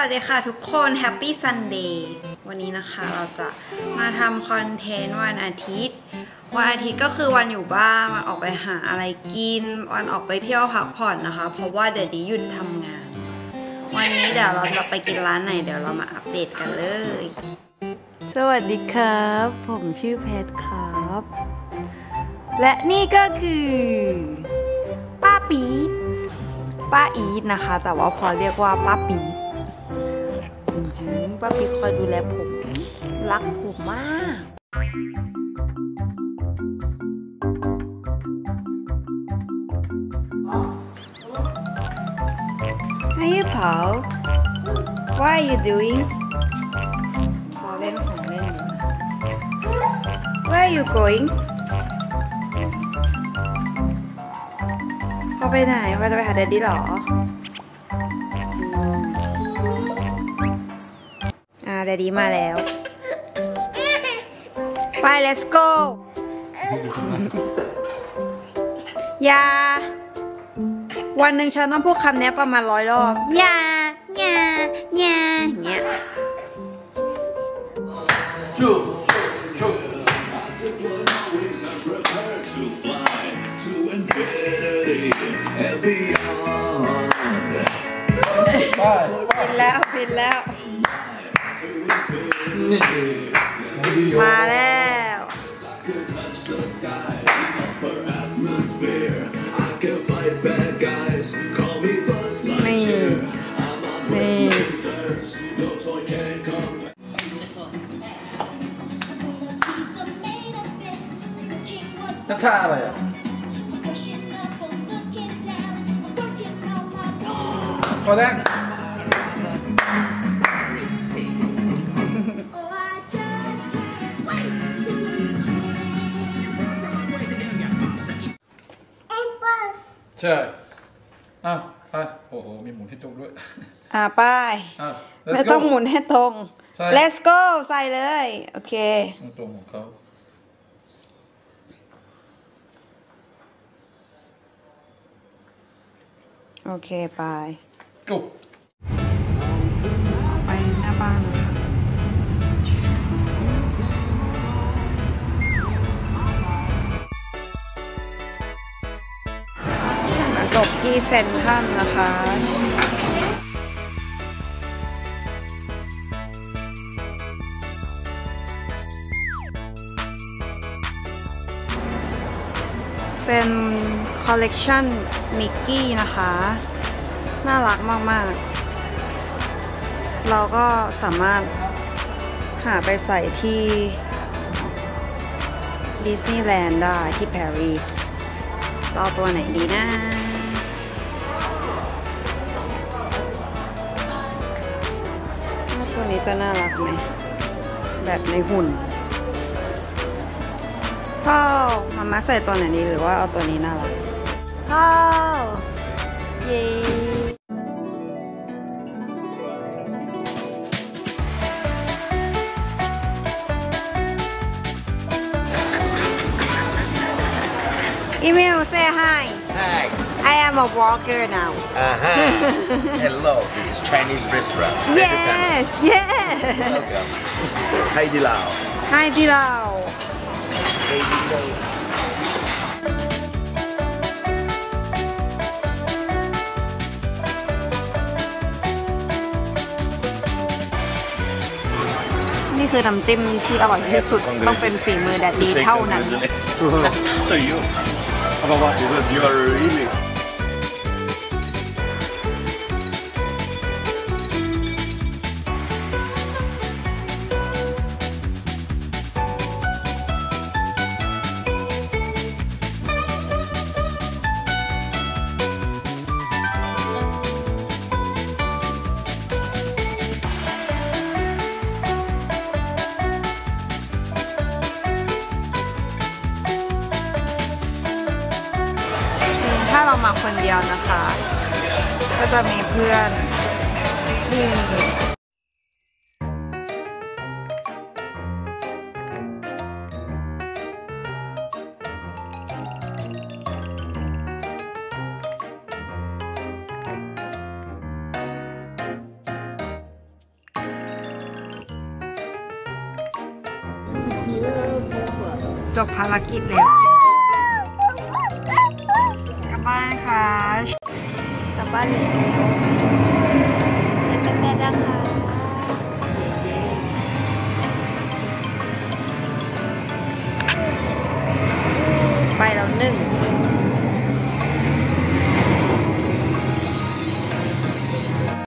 วัสดีค่ะทุกคน Happy Sunday วันนี้นะคะเราจะมาทำคอนเทนต์วันอาทิตย์ วันอาทิตย์ก็คือวันอยู่บ้านวันออกไปหาอะไรกิน วันออกไปเที่ยวพักผ่อนนะคะ เพราะว่าเดี๋ยวนี้หยุดทำงาน วันนี้เดี๋ยวเราจะไปกินร้านไหนเดี๋ยวเรามาอัปเดตกันเลย สวัสดีครับ ผมชื่อแพทครับ และนี่ก็คือป้าปี๊ดป้าอีทนะคะ แต่ว่าพอเรียกว่าป้าปี๊ด ป้าปี๊ดคอยดูแลผม รักผมมาก Hey Paul What are you doing พอเล่นของเล่นอยู่นะ Where are you going พอไปไหนว่าจะไปหาแดดดี้เหรออื ดดดี้มาแล้ว ไป let's go อยา วันหนึ่งฉันต้องพูดคำนี้ประมาณร้อยรอบอยาอยาอยาอย่างเงี้ย to fly to infinity and beyond. บินแล้วบินแล้ว มาแล้ว Could touch the sky, upper atmosphere. I can fight bad guys. Call me Buzz นี่ Lightyear. I'm on นี่ razors. No toy can come. นั่นท่าอะไรอะพอ ใช่อ้าวไปโอ้โหมีหมุนให้ตรงด้วยอ่าไป้ายอ้าว let's ไม่ต้อง go หมุนให้ตรง ใช่ let's go ใส่เลย โอเค ตรงของเขาโอเค ไป จุก บที่เซนทันนะคะเป็นคอลเลกชันมิกกี้นะคะ น่ารักมาก ๆ เราก็สามารถหาไปใส่ที่ดิสนีย์แลนด์ได้ที่ปารีสจะเอาตัวไหนดีนะ ตัวนี้จะน่ารักไหม แบบในหุ่นพ่อมามาใส่ตัวไหนดีหรือว่าเอาตัวนี้น่ารักพ่อเย้ Email say hi. Hi. I am a walker now. Uh-huh. Hello, this is Chinese restaurant. Yes, yes. Welcome. Heidi Lao. Hi, Dilao. Heidi Lao. นี่คือน้ำจิ้มที่อร่อยที่สุดต้องเป็นฝีมือแดดดีเท่านั้น to you. Because you are really มาคนเดียวนะคะ ก็จะมีเพื่อนนี่จบภารกิจแล้ว กลับบ้านเลยเป็นแม่นะคะไปแล้วหนึ่ง